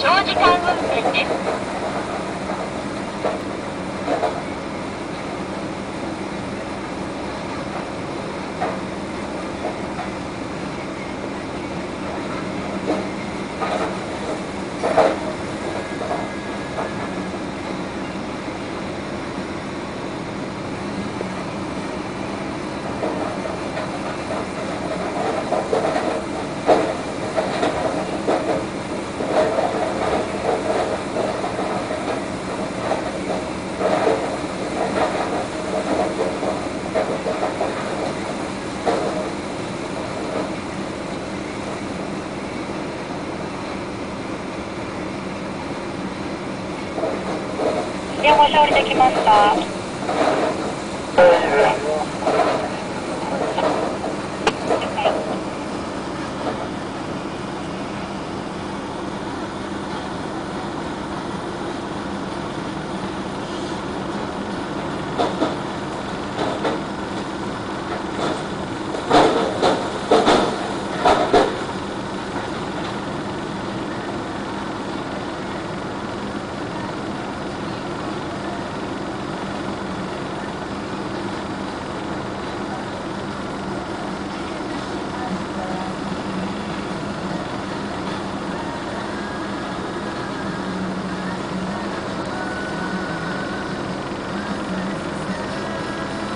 長時間運転です。ご勝利できました。